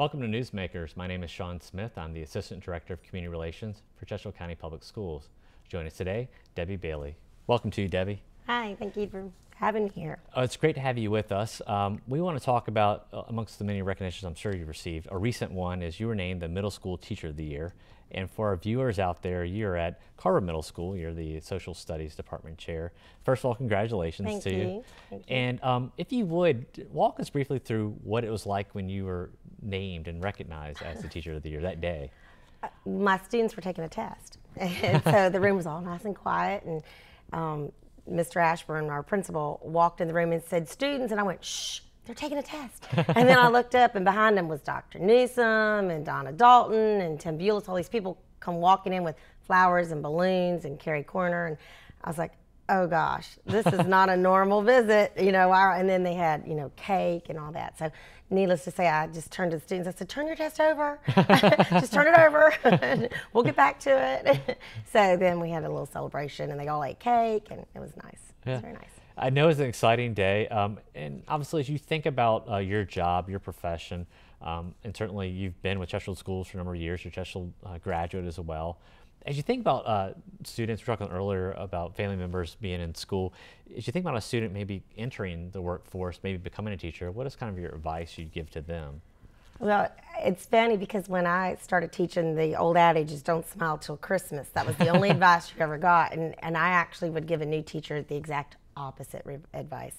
Welcome to Newsmakers. My name is Sean Smith. I'm the Assistant Director of Community Relations for Chesterfield County Public Schools. Joining us today, Debbie Bailey. Welcome to you, Debbie. Hi, thank you for having me here. Uh, it's great to have you with us. Um, we want to talk about, uh, amongst the many recognitions I'm sure you've received, a recent one is you were named the Middle School Teacher of the Year. And for our viewers out there, you're at Carver Middle School. You're the Social Studies Department Chair. First of all, congratulations Thank to you. you. Thank you. And um, if you would, walk us briefly through what it was like when you were named and recognized as the Teacher of the Year that day. My students were taking a test, and so the room was all nice and quiet. And um, Mr. Ashburn, our principal, walked in the room and said, "Students," and I went, "Shh." They're taking a test. and then I looked up, and behind them was Dr. Newsome and Donna Dalton and Tim Bulis. All these people come walking in with flowers and balloons and Carrie Corner. And I was like, oh gosh, this is not a normal visit, you know. Our, and then they had, you know, cake and all that. So, needless to say, I just turned to the students. I said, "Turn your test over. just turn it over. we'll get back to it." so then we had a little celebration, and they all ate cake, and it was nice. It was very nice. I know it's an exciting day, um, and obviously, as you think about uh, your job, your profession, um, and certainly you've been with Chesterfield Schools for a number of years, you're a Chesterfield uh, graduate as well. As you think about uh, students, we were talking earlier about family members being in school. As you think about a student maybe entering the workforce, maybe becoming a teacher, what is kind of your advice you'd give to them? Well, it's funny because when I started teaching, the old adage is don't smile till Christmas. That was the only advice you ever got. And, and I actually would give a new teacher the exact opposite re- advice.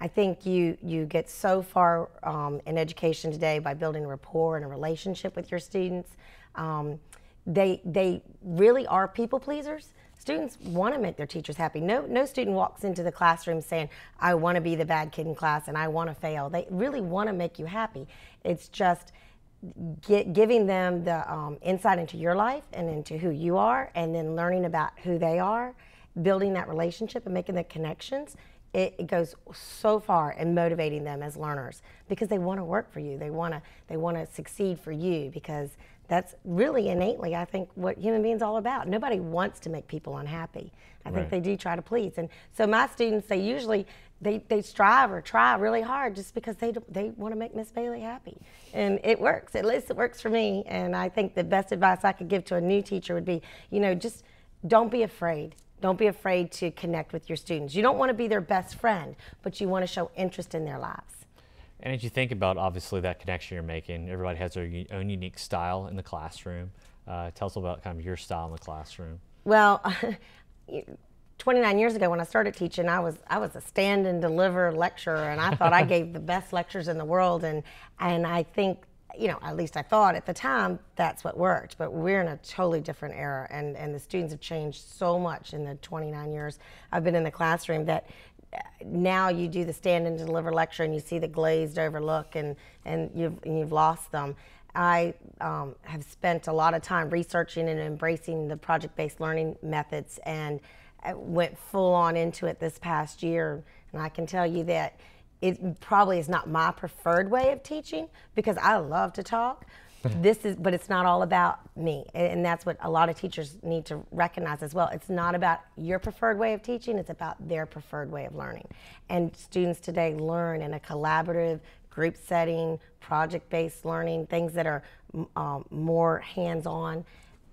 I think you, you get so far um, in education today by building rapport and a relationship with your students. Um, they, they really are people pleasers. Students want to make their teachers happy. No, no student walks into the classroom saying, I want to be the bad kid in class and I want to fail. They really want to make you happy. It's just get, giving them the um, insight into your life and into who you are, and then learning about who they are, building that relationship and making the connections. It, it goes so far in motivating them as learners because they want to work for you. They want to they want to succeed for you because that's really innately, I think, what human beings all about. Nobody wants to make people unhappy. I Right. think they do try to please, and so my students, they usually they, they strive or try really hard just because they they want to make Miss Bailey happy, and it works. At least it works for me. And I think the best advice I could give to a new teacher would be, you know, just don't be afraid. Don't be afraid to connect with your students. You don't want to be their best friend, but you want to show interest in their lives. And as you think about obviously that connection you're making, everybody has their own unique style in the classroom. Uh, tell us about kind of your style in the classroom. Well, 29 years ago when I started teaching, I was I was a stand and deliver lecturer, and I thought I gave the best lectures in the world, and and I think you know at least I thought at the time that's what worked. But we're in a totally different era, and and the students have changed so much in the 29 years I've been in the classroom that uh, now you do the stand and deliver lecture and you see the glazed over look and and you've and you've lost them. I um, have spent a lot of time researching and embracing the project-based learning methods and uh, went full on into it this past year. And I can tell you that it probably is not my preferred way of teaching because I love to talk. this is, but it's not all about me, and that's what a lot of teachers need to recognize as well. It's not about your preferred way of teaching; it's about their preferred way of learning. And students today learn in a collaborative, group setting, project-based learning, things that are um, more hands-on.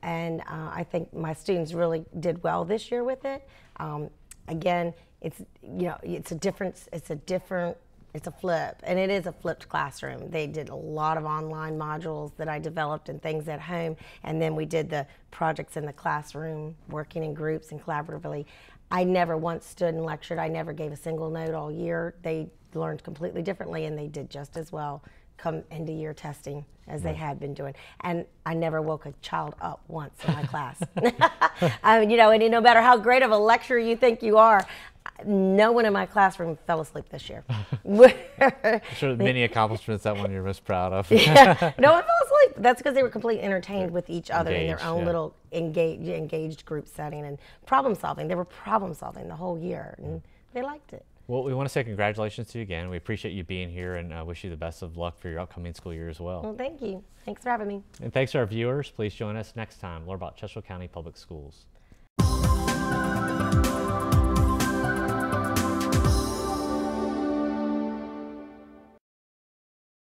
And uh, I think my students really did well this year with it. Um, again, it's you know it's a different it's a different it's a flip and it is a flipped classroom. They did a lot of online modules that i developed and things at home and then we did the projects in the classroom working in groups and collaboratively. I never once stood and lectured. I never gave a single note all year. They learned completely differently and they did just as well come end of year testing as they had been doing. And I never woke a child up once in my class. I mean, um, you know, and no matter how great of a lecturer you think you are, no one in my classroom fell asleep this year. I'm sure many accomplishments that one you're most proud of. yeah, no one fell asleep. That's because they were completely entertained with each other in their own yeah. little engaged, engaged group setting and problem solving. They were problem solving the whole year, and they liked it. Well, we want to say congratulations to you again. We appreciate you being here and uh, wish you the best of luck for your upcoming school year as well. Well, thank you. Thanks for having me. And thanks to our viewers. Please join us next time. Learn about Chester County Public Schools.